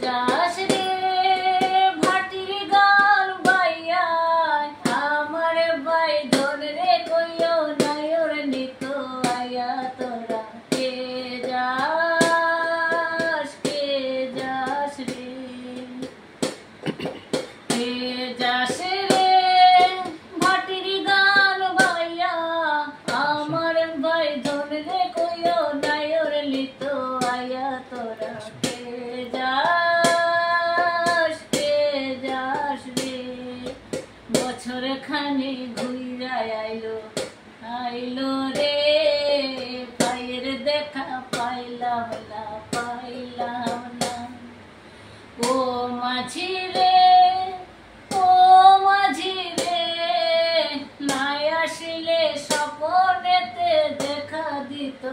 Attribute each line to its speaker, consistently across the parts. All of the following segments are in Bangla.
Speaker 1: যাস মাঝি রে ও মাঝি রে নাই আসলে স্বপনেতে দেখা দিত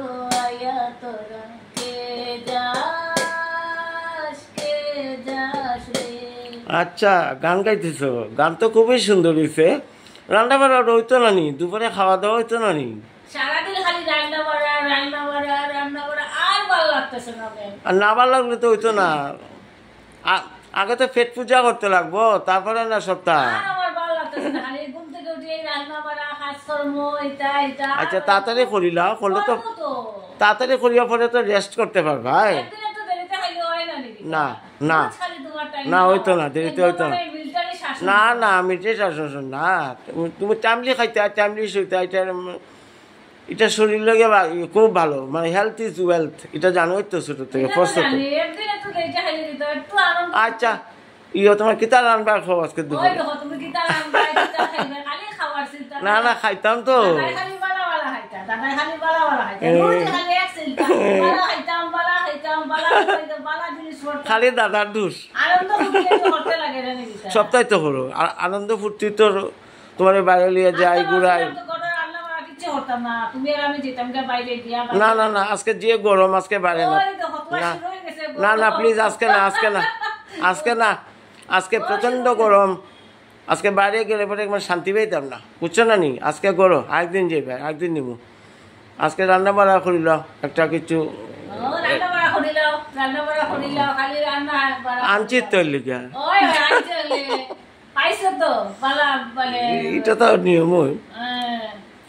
Speaker 1: আয়া তোরা। কে যাস কে যাস রে?
Speaker 2: আচ্ছা গান গাইতেছ? গান তো খুবই সুন্দর হয়েছে রান্না বাড়া হইতো না নি? দুপুরে খাওয়া দাওয়া হইতো না নি?
Speaker 1: সারাদিন খালি রান্না বাড়া রান্না বাড়া রান্না বাড়া আর ভালো লাগতেছে না
Speaker 2: আর না ভালো লাগলে তো হইতো না। আগে তো পেট পূজা করতে লাগবো তারপরে না সপ্তাহ আচ্ছা তাড়াতাড়ি করিলা করলে তো তাড়াতাড়ি করিয়া পরে তো রেস্ট করতে পারবা
Speaker 1: না
Speaker 2: না, না।
Speaker 1: তোমার
Speaker 2: না,
Speaker 1: দাও।
Speaker 2: হইতো না, দেরিতে হইতো না। না না আমি যে শাসন না তুমি- তুমি টাইমলি খাইতে টাইমলি শুইতে এটা শরীর লাগে খুব ভালো। মানে হেলথ ইজ ওয়েলথ এটা জানোই তো ছোট থেকে
Speaker 1: এটা তো
Speaker 2: ফার্স্ট
Speaker 1: জানি, একদিন একটু দেরিতে খাইলে দিত, একটু আনন্দ
Speaker 2: আচ্ছা ইয়ে তোমার কিতা আজকে
Speaker 1: রান্না, খাওয়ার চিন্তা
Speaker 2: না না খাইতাম তো।
Speaker 1: খালি
Speaker 2: দাদার দোষ? সপ্তাহে তো করো। আর আনন্দ ফুর্তি তো তোমার বাইরে লিয়ে যাই ঘুরাই।
Speaker 1: না। তুমি আর আমি যেতাম বাইরে গিয়া
Speaker 2: না না না আজকে যে গরম আজকে বাড়ে না। না
Speaker 1: হয়ে
Speaker 2: না না প্লিজ আজকে না আজকে না আজকে না আজকে প্রচণ্ড গরম। আজকে বাইরে গেলে পরে একবার শান্তি পেতাম না। বুঝছ না নি? আজকে গরম আরেকদিন যাবে আরেকদিন নিবো আজকে রান্না বাড়া করিল একটা কিছু। আনছি তোর লিগে।
Speaker 1: ওই আইছে লে। পাইছে তো, বালা বলে,
Speaker 2: এটা তো নিয়ম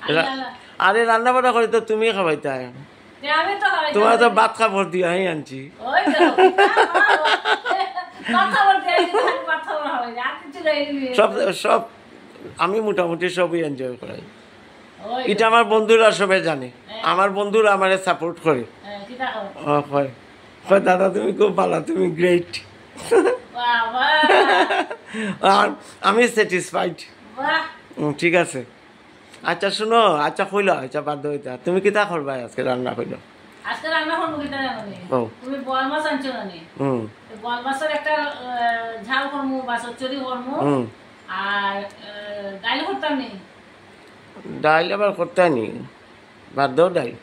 Speaker 1: হ্যাঁ।
Speaker 2: আরে রান্না বাড়া করে তো তুমি খাবাইতে তোমার তো। ভাত খাবার দিয়ে আমি আনছি।
Speaker 1: হয়।
Speaker 2: সব সব আমি মোটামুটি সবই এনজয় করাই। এটা আমার বন্ধুরা সবাই জানে। আমার বন্ধুরা আমারে সাপোর্ট করে।
Speaker 1: হ্যাঁ,
Speaker 2: হয় হয় দাদা তুমি খুব ভালো তুমি গ্রেট আর আমি স্যাটিসফাইড ঠিক আছে। আচ্ছা শুনো আচ্ছা কইল আচ্ছা বাদ হইতা তুমি কিতা করবা আজকে রান্না কইল
Speaker 1: আজকে রান্না করব কিতা জানো তুমি বল মাছ আনছো না?
Speaker 2: হুম
Speaker 1: বল মাছের একটা ঝাল করব বা চচ্চড়ি করব
Speaker 2: হুম
Speaker 1: আর ডাইল করতাম নি?
Speaker 2: ডাইল আবার করতে নি? বাদ দাও ডাইল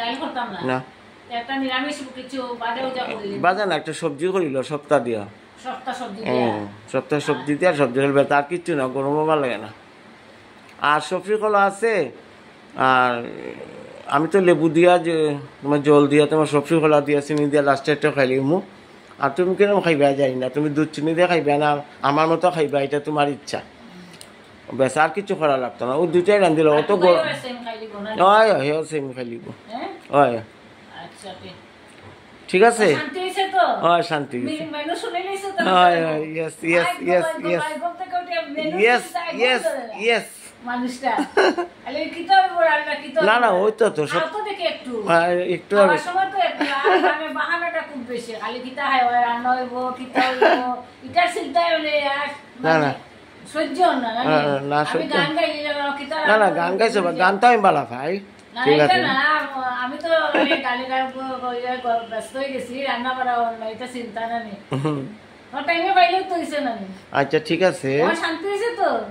Speaker 1: ডাইল করতাম না?
Speaker 2: না।
Speaker 1: একটা নিরামিষ কিছু বাদেও যা করি
Speaker 2: বাজা না একটা সবজি করিল সপ্তাহ দিয়া।
Speaker 1: সপ্তাহ সবজি দিয়া।
Speaker 2: সপ্তাহ সবজি দিয়া সবজি করবে তার কিচ্ছু না গরমও ভালো লাগে না। আর সবজি কলা আছে আর আমি তো লেবু দিয়া যে তোমার জল দিয়া তোমার সবজি কলা দিয়া চিনি দিয়া লাস্টে একটা খাইলি মু আর তুমি কিরম খাইবা যাই না তুমি দুধ চিনি দিয়ে খাইবা না আমার মতো খাইবা এটা তোমার ইচ্ছা। বেশ আর কিছু করা লাগতো না। ও দুটাই রান্ধিল অত
Speaker 1: না?
Speaker 2: হয় হেও সেম খাইলিব
Speaker 1: হ্যাঁ? আচ্ছা,
Speaker 2: ঠিক আছে? হয় শান্তি? হয় হয় yes yes yes yes yes yes yes
Speaker 1: মানুষটা আরে কি তো হইবো রান্না,
Speaker 2: না না ওই তো তো সব
Speaker 1: খাও তো দেখি একটু
Speaker 2: একটু
Speaker 1: সময় তো একটু, মানে বাহানাটা খুব বেশি। খালি কিতা খাই, রান্না হইবো, কিতা হইবো, ইটার চিন্তাই হলে
Speaker 2: না,
Speaker 1: মানে
Speaker 2: না।
Speaker 1: সহ্য না,
Speaker 2: না, না,
Speaker 1: আমি। গান কিতা
Speaker 2: গান গাইছো। গান তো আমি বালা ভাই ঠিক আছে
Speaker 1: আমি তো গালি ব্যস্ত হয়ে গেছি রান্না করা এটা চিন্তা না নেই
Speaker 2: আচ্ছা ঠিক আছে।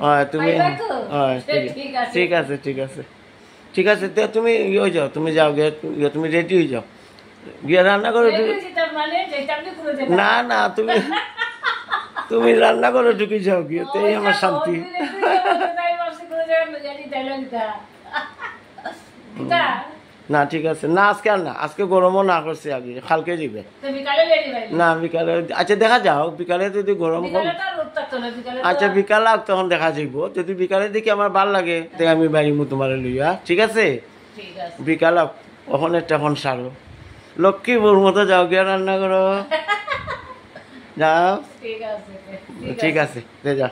Speaker 2: হয় তুমি
Speaker 1: পাইবা
Speaker 2: ঠিক
Speaker 1: ঠিক আছে।
Speaker 2: ঠিক আছে ঠিক আছে। তুমি ইয়ে যাও তুমি যাও গিয়ে তুমি রেডি হয়ে যাও। গিয়ে রান্না করো
Speaker 1: মানে।
Speaker 2: না না তুমি তুমি রান্না করো ঢুকে যাও গিয়ে তো এই আমার শান্তি।
Speaker 1: হয়ে
Speaker 2: না ঠিক আছে। না আজকে আর না আজকে গরমও না করছে আগে কালকে
Speaker 1: ভাই
Speaker 2: না বিকালে আচ্ছা দেখা যাও বিকালে যদি গরম কম আচ্ছা বিকাল তখন দেখা যাইব। যদি বিকালে দেখি আমার ভালো লাগে তাই আমি বাড়িমু তোমার লইয়া ঠিক আছে?
Speaker 1: ঠিক আছে।
Speaker 2: বিকাল ওখানে তখন সারো। লক্ষ্মী বোর মতো যাও গিয়া রান্না করো। যাও।
Speaker 1: ঠিক আছে
Speaker 2: ঠিক আছে দে যা।